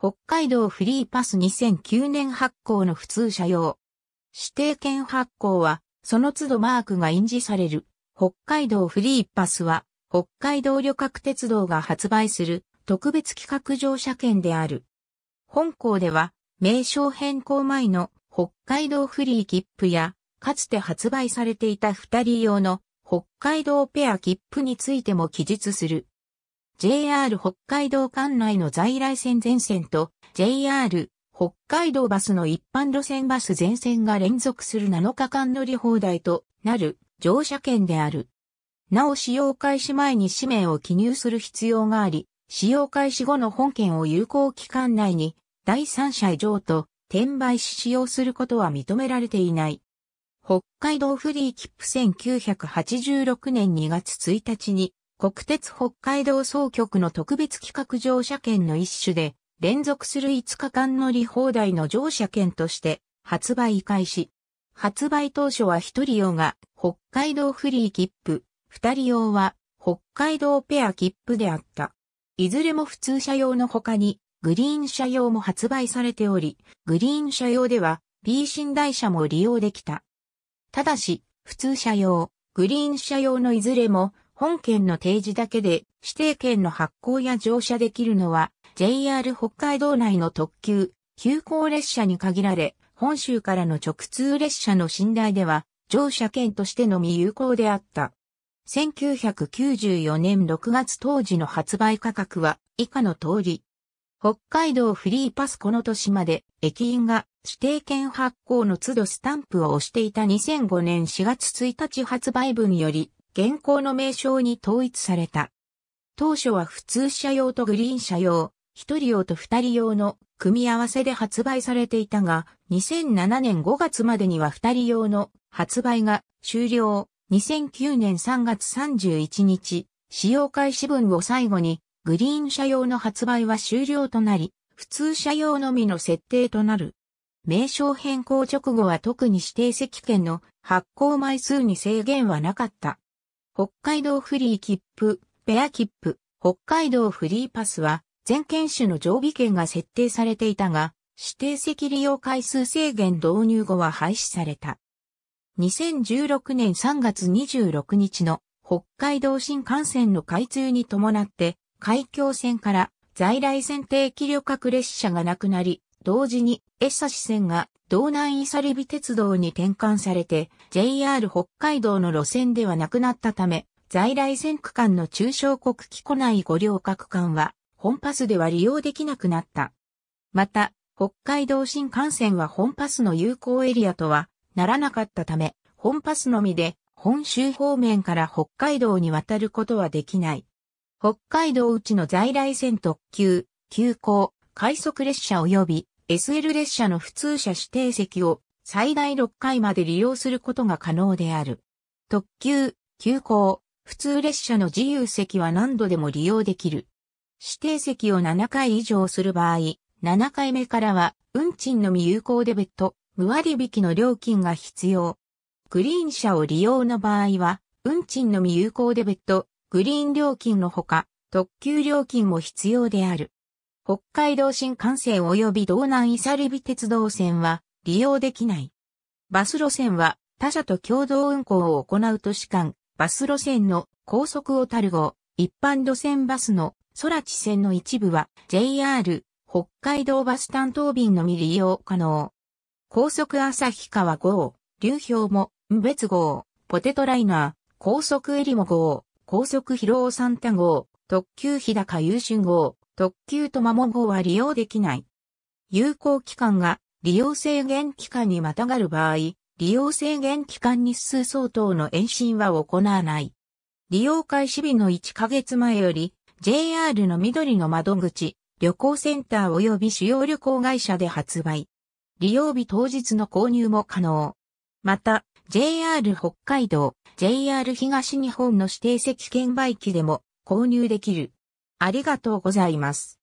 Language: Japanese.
北海道フリーパス2009年発行の普通車用。指定券発行は、その都度マークが印字される。北海道フリーパスは、北海道旅客鉄道が発売する特別企画乗車券である。本校では、名称変更前の北海道フリー切符や、かつて発売されていた二人用の北海道ペア切符についても記述する。JR 北海道管内の在来線全線と JR 北海道バスの一般路線バス全線が連続する7日間乗り放題となる乗車券である。なお使用開始前に氏名を記入する必要があり、使用開始後の本件を有効期間内に第三者以上と転売し使用することは認められていない。北海道フリー切符1986年2月1日に国鉄北海道総局の特別企画乗車券の一種で、連続する5日間乗り放題の乗車券として発売開始。発売当初は一人用が北海道フリー切符、二人用は北海道ペア切符であった。いずれも普通車用の他にグリーン車用も発売されており、グリーン車用では B 寝台車も利用できた。ただし、普通車用、グリーン車用のいずれも本件の提示だけで指定券の発行や乗車できるのは JR 北海道内の特急、急行列車に限られ、本州からの直通列車の寝台では乗車券としてのみ有効であった。1994年6月当時の発売価格は以下の通り。北海道フリーパスこの年まで駅員が指定券発行の都度スタンプを押していた2005年4月1日発売分より現行の名称に統一された。当初は普通車用とグリーン車用、一人用と二人用の組み合わせで発売されていたが、2007年5月までには二人用の発売が終了。2009年3月31日、使用開始分を最後に、グリーン車用の発売は終了となり、普通車用のみの設定となる。名称変更直後は特に指定席券の発行枚数に制限はなかった。北海道フリー切符、ペア切符、北海道フリーパスは、全県種の常備券が設定されていたが、指定席利用回数制限導入後は廃止された。2016年3月26日の北海道新幹線の開通に伴って、海峡線から在来線定期旅客列車がなくなり、同時に江差線が道南イサリビ鉄道に転換されて JR 北海道の路線ではなくなったため、在来線区間の中小国機庫内五両区間は本パスでは利用できなくなった。また、北海道新幹線は本パスの有効エリアとはならなかったため、本パスのみで本州方面から北海道に渡ることはできない。北海道内の在来線特急、急行、快速列車及び SL 列車の普通車指定席を最大6回まで利用することが可能である。特急、急行、普通列車の自由席は何度でも利用できる。指定席を7回以上する場合、7回目からは運賃のみ有効デベット、無割引の料金が必要。グリーン車を利用の場合は、運賃のみ有効デベット、グリーン料金のほか、特急料金も必要である。北海道新幹線及び道南イサリビ鉄道線は利用できない。バス路線は他社と共同運行を行う都市間、バス路線の高速オタル号、一般路線バスの空地線の一部は JR 北海道バス担当便のみ利用可能。高速旭川号、流氷も、別号、ポテトライナー、高速エリモ号、高速広尾サンタ号、特急日高優春号、特急とマモ号は利用できない。有効期間が利用制限期間にまたがる場合、利用制限期間日数相当の延伸は行わない。利用開始日の1ヶ月前より、JR の緑の窓口、旅行センター及び主要旅行会社で発売。利用日当日の購入も可能。また、JR 北海道、JR 東日本の指定席券売機でも購入できる。ありがとうございます。